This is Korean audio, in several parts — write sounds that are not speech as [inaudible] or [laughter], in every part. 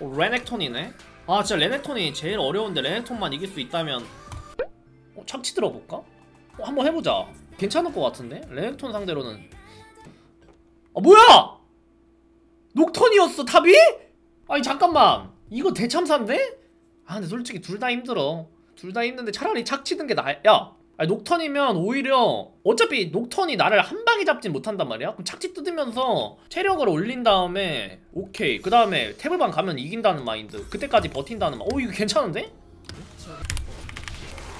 오, 레넥톤이네. 아 진짜 레넥톤이 제일 어려운데 레넥톤만 이길 수 있다면 어, 참치 들어볼까? 어, 한번 해보자. 괜찮을 것 같은데? 레넥톤 상대로는 아 뭐야! 녹턴이었어 탑이? 아니 잠깐만 이거 대참사인데? 아 근데 솔직히 둘 다 힘들어 둘 다 힘든데 차라리 착치는 게 나아 야 아니 녹턴이면 오히려 어차피 녹턴이 나를 한 방에 잡진 못한단 말이야 그럼 착지 뜯으면서 체력을 올린 다음에 오케이 그 다음에 태블방 가면 이긴다는 마인드 그때까지 버틴다는 마오 이거 괜찮은데?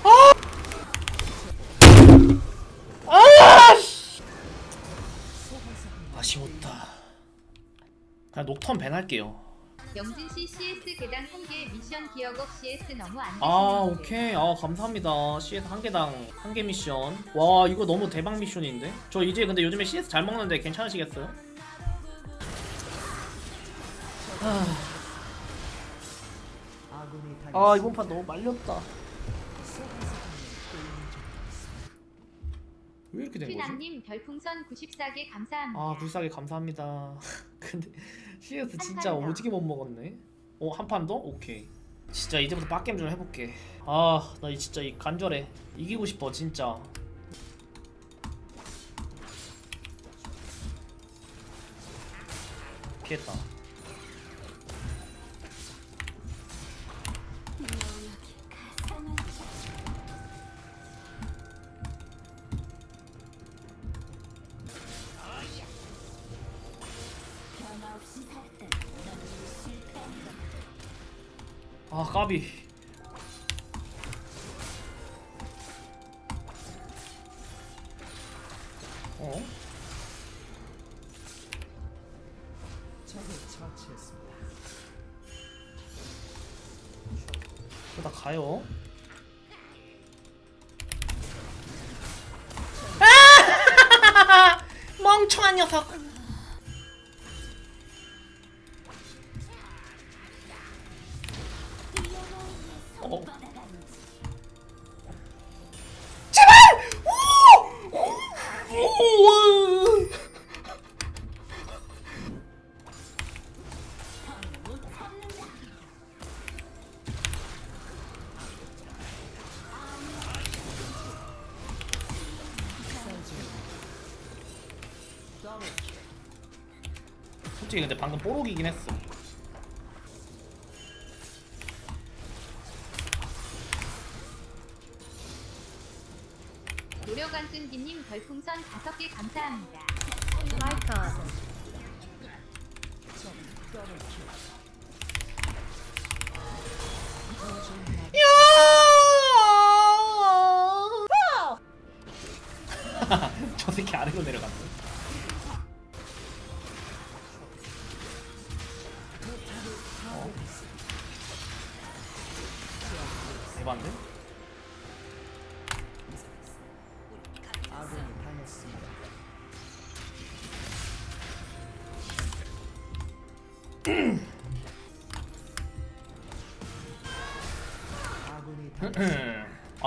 아! 아! 씨! 아쉬웠다 그냥 녹턴 밴 할게요 영진 씨 CS 개당 한 개 미션 기억업 CS 너무 안 아. 오케이 아 감사합니다 CS 한 개당 한 개 미션 와 이거 너무 대박 미션인데 저 이제 근데 요즘에 CS 잘 먹는데 괜찮으시겠어요? 아 이번 판 너무 말렸다 왜 이렇게 된 거지? 휘낭님 별풍선 94개 감사합니다. 아 불사기 감사합니다 [laughs] 근데 CS 진짜 판 더. 오지게 못 먹었네. 어 한 판 더? 오케이. 진짜 이제부터 빡겜 좀 해볼게. 아 나 진짜 이 간절해. 이기고 싶어 진짜. 피했다 어? 그러다 가요 아! [laughs] 멍청한 녀석 솔직히 근데 방금 뽀록이긴 했어. 노력안 끈기님 별풍선 5개 감사합니다. [laughs] 저 새끼 아래로 내려갔네. 어?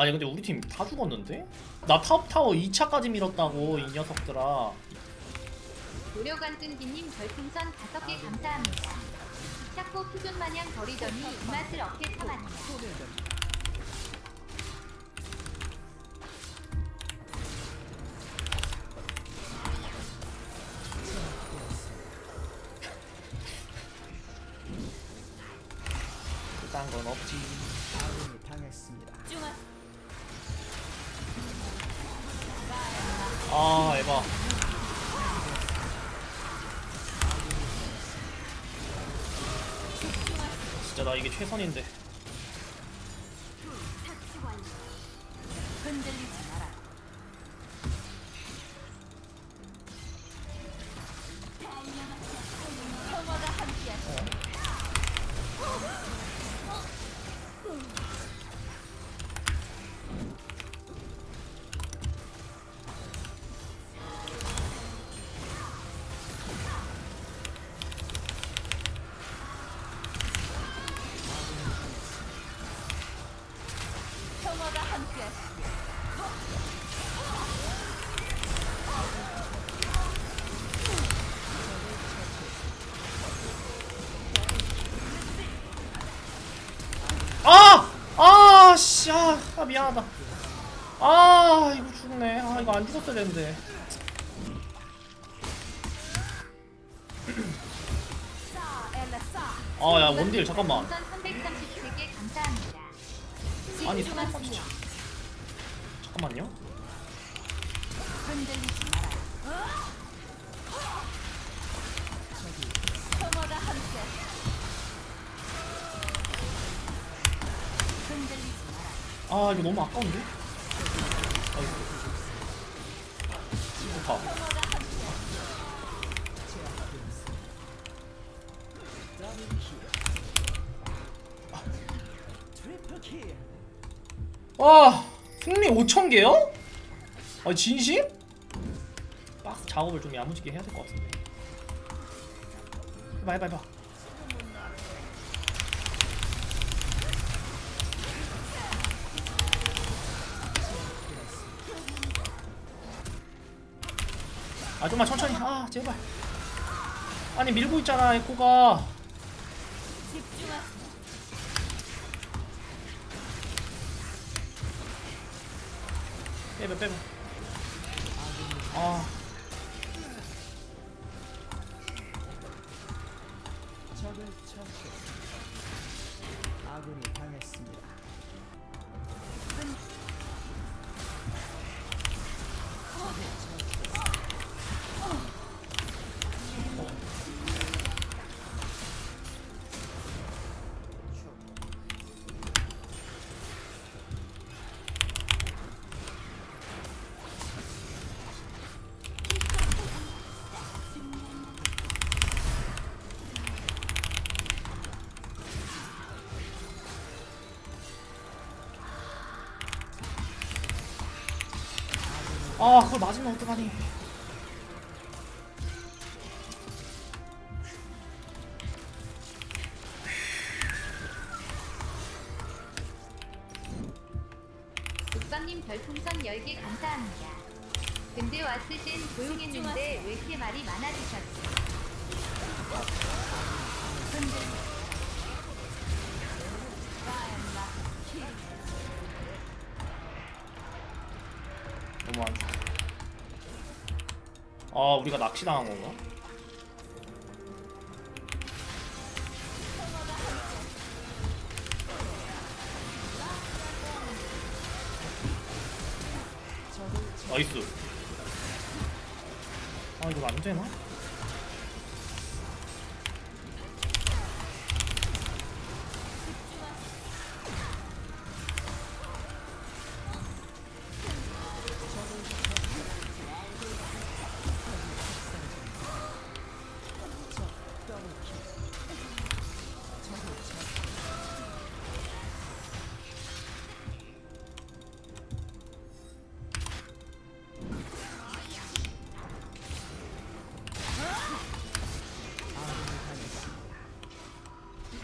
아니 근데 우리 팀 다 죽었는데? 나 탑 타워 2차까지 밀었다고 이 녀석들아 노력안 끈기님 별풍선 5개 감사합니다. 샤코 푸존 마냥 버리더니 이 맛을 어깨 타봤네. 그딴 건 없지 나 이게 최선인데 아! 아, 씨, 아, 아, 미안하다. 아, 이거 죽네. 아, 이거 안 죽었어야 되는데. 아, 야, 원딜, 잠깐만. 우선 337개 감사합니다. 아니. 잠깐만요. 아, 이거 너무 아까운데? 좋다. 와, 승리 5,000개요? 아, 진심? 박스 작업을 좀 야무지게 해야 될 것 같은데. 해봐, 해봐, 해봐. 아, 좀만 천천히. 아, 제발. 아니, 밀고 있잖아, 에코가. 빼봐, 빼봐. 아. 아, 그걸 맞으면 어떡하니. 국방님 별풍선 10개 감사합니다. 근데 땐 조용했는데 왜 이렇게 말이 많아지셨지? 흔 너무 안 좋아. 아, 우리가 낚시당한 건가?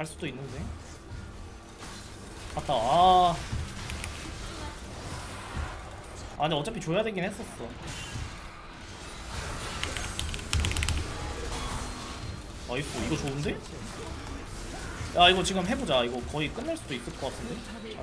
갈 수도 있는데. 갔다. 아. 아, 근데 어차피 줘야 되긴 했었어. 나이스. 이거 좋은데? 야 이거 지금 해보자 이거 거의 끝낼 수도 있을 것 같은데 잘하네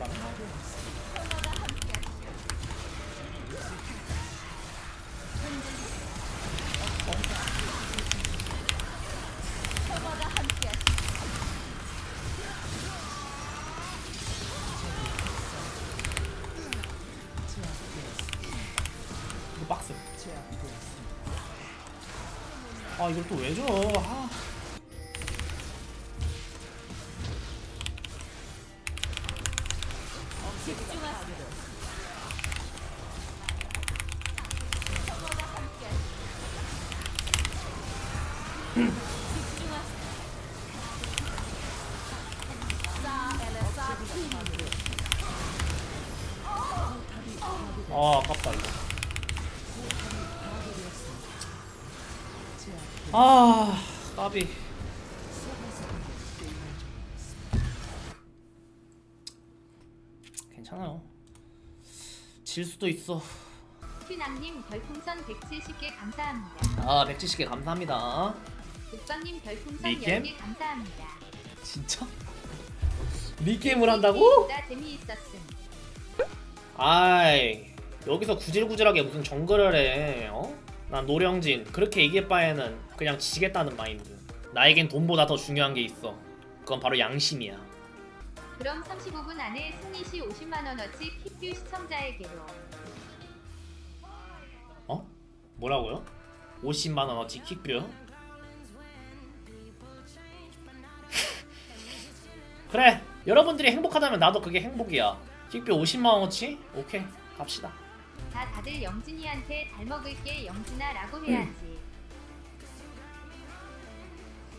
이걸 또 왜 줘? 아. 아 아 까비 괜찮아요 질 수도 있어 휘낭님 별풍선 170개 감사합니다. 아 백지식에 감사합니다 국방님 별풍선 리겜? 10개 감사합니다. 진짜? 리게임을 한다고? 재미있었음. 아이 여기서 구질구질하게 무슨 정글을 해 어? 난 노령진 그렇게 이길 바에는 그냥 지겠다는 마인드 나에겐 돈보다 더 중요한 게 있어 그건 바로 양심이야 그럼 35분 안에 승리 시 50만 원어치 킥뷰 시청자에게로. 어? 뭐라고요? 50만원어치 킥뷰? [laughs] 그래 여러분들이 행복하다면 나도 그게 행복이야 킥뷰 50만원어치? 오케이 갑시다 다 다들 영진이한테 잘 먹을게 영진아 라고 해야지.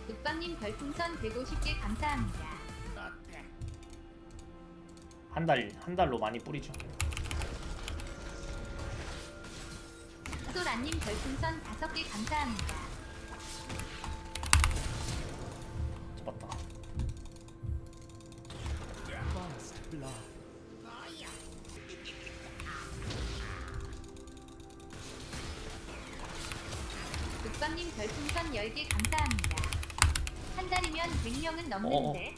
국방님 별풍선 150개 감사합니다. 한 달 한 달로 많이 뿌리죠 소라님 별풍선 5개 감사합니다. 넘는데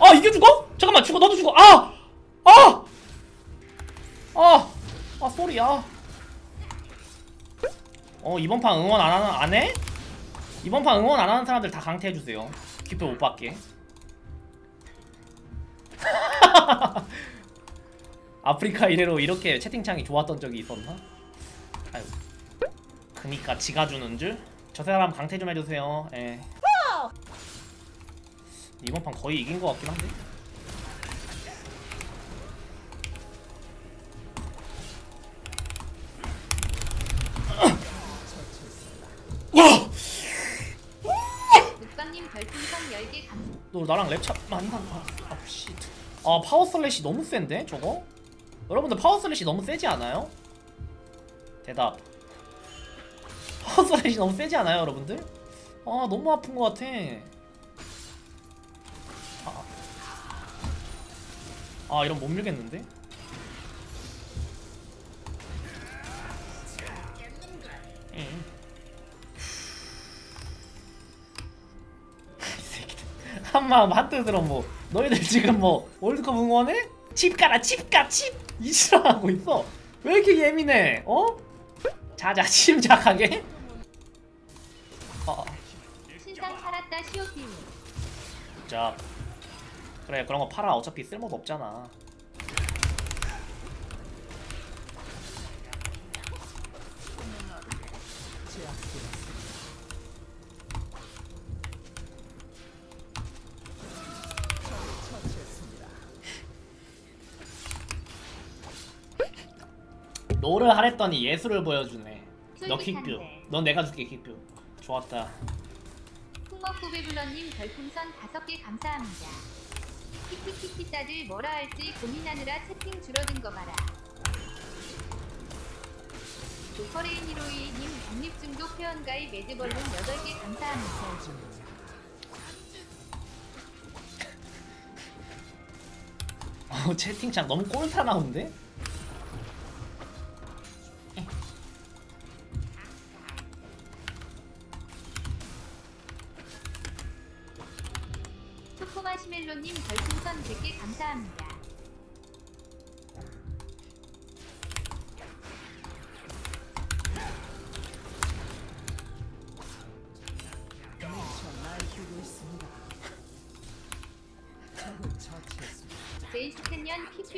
아 이게 죽어? 잠깐만 죽어 너도 죽어 아! 아! 아! 아 쏘리야 어 이번 판 응원 안 하는 안 해? 이번 판 응원 안 하는 사람들 다 강퇴해주세요 기표 못 받게 [laughs] 아프리카 이래로 이렇게 채팅창이 좋았던 적이 있었나? 아유 그니까 지가 주는 줄? 저 사람 강퇴 좀 해주세요 예. 이번 판 거의 이긴 것 같긴 한데 와! 국방님 별풍선 10개 감사합니다. 너 나랑 랩차 만나 아, 아, 씨. 아 파워 슬래시 너무 센데 저거? 여러분들 파워 슬래시 너무 세지 않아요? 대답 슬래시 너무 세지 않아요 여러분들? 아 너무 아픈 것 같아 아, 아 이런 못 밀겠는데? 응. [laughs] 한마음 한뜻으로 뭐 너희들 지금 뭐 월드컵 응원해? 칩 가라 칩가 칩 이지랄하고 있어 왜 이렇게 예민해 어? 자자 침착하게 자 그래 그런 거 팔아. 어차피 쓸모도 없잖아. 노를 하랬더니 예술을 보여주네. 너 킥뷰. 넌 내가 줄게 킥뷰. 좋았다 풍먹구배불러님 별풍선 5개 감사합니다. 키키키키 따들 뭐라 할지 고민하느라 채팅 줄어든 거 봐라. 조커레인 히로이님 독립중독 회원가입 매드벌룬 8개 감사합니다. 어, 채팅창 너무 꼴타 나오는데?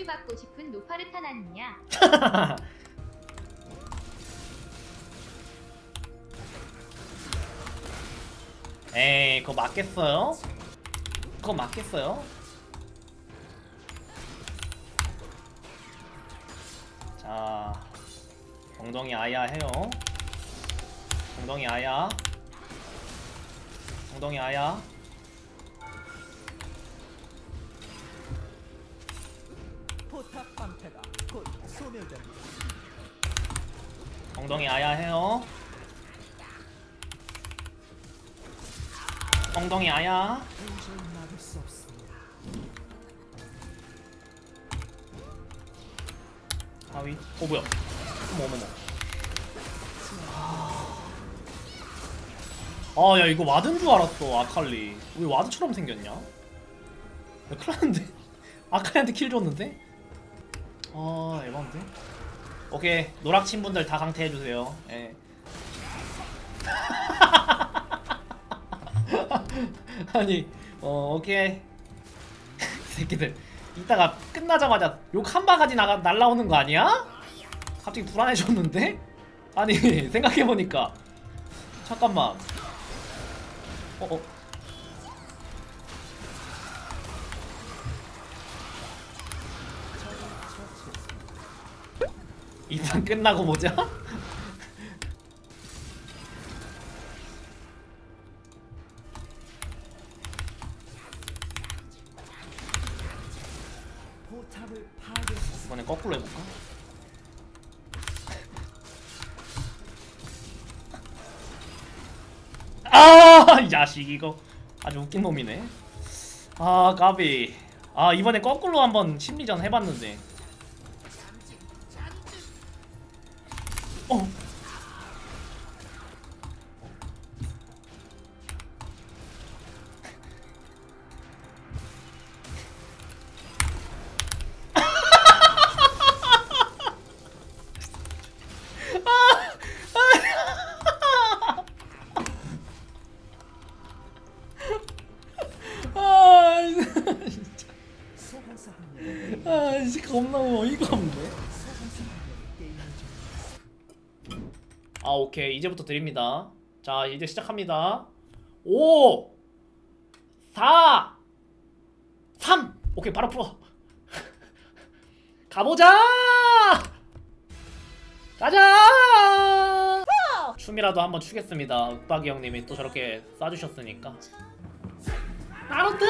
퀴즈 받고 싶은 노파르탄 아니냐? [laughs] 에이 그거 맞겠어요? 그거 맞겠어요? 자 엉덩이 아야 해요 엉덩이 아야 엉덩이 아야 포탑 방패가 곧 소멸됩니다. 엉덩이 아야 해요. 엉덩이 아야. 도저히 막을 수 없습니다. 하위. 어 뭐야? 어머 어머 어머. 아야 이거 ward인 줄 알았어 아칼리. 왜 ward처럼 생겼냐? 야 큰일 났는데. [laughs] 아칼리한테 킬 줬는데 아 에반데 오케이. 노락친 분들 다 강퇴해주세요. 예. [laughs] 아니 어 오케이. [laughs] 새끼들. 이따가 끝나자마자 욕 한 바가지 나가 날라오는 거 아니야? 갑자기 불안해졌는데? 아니 [laughs] 생각해보니까. 잠깐만. 어 어. 이판 끝나고 보자. 이번엔 거꾸로 해볼까? 아, 이 자식 이거 아주 웃긴 놈이네. 아, 까비. 아, 이번에 거꾸로 한번 심리전 해봤는데. 오케이 이제부터 드립니다. 자 이제 시작합니다. 5 4 3 오케이 바로 풀어. [laughs] 가보자! 가자! 춤이라도 한번 추겠습니다. 윽박이 형님이 또 저렇게 쏴주셨으니까. 나루트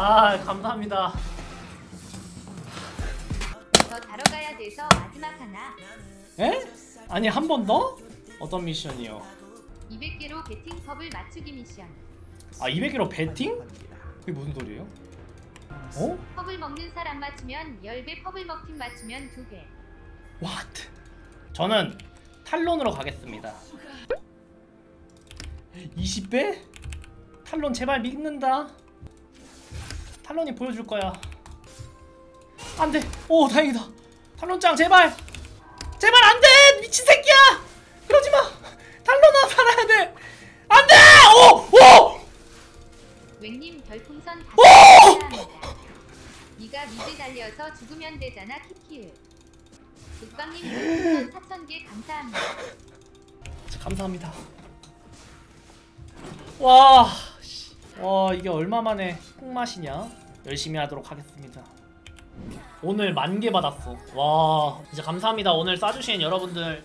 아 감사합니다 더 자러 가야 돼서 마지막 하나. 에? 아니 한 번 더? 어떤 미션이요? 200개로 배팅 컵을 맞추기 미션. 아 200개로 배팅? 그게 무슨 소리예요? 어? 컵을 먹는 사람 맞추면 10배 컵을 먹힌 맞추면 2개. What? 저는 탈론으로 가겠습니다. 20배? 탈론 제발 믿는다. 탈론이 보여줄 거야. 안 돼. 오, 다행이다. 탈론짱 제발. 제발 안 돼. 미친 새끼야. 그러지 마. 탈론아 살아야 돼. 안 돼. 오! 오! 웬님 별풍선 5개 감사합니다. 네가 미드 달려서 죽으면 되잖아 키키을. 국방님 [gasps] 별풍선 4,000개 감사합니다. 감사합니다. 와, 씨. 와 이게 얼마 만에 콩맛이냐? 열심히 하도록 하겠습니다. 오늘 만개 받았어 와 진짜 감사합니다 오늘 쏴주신 여러분들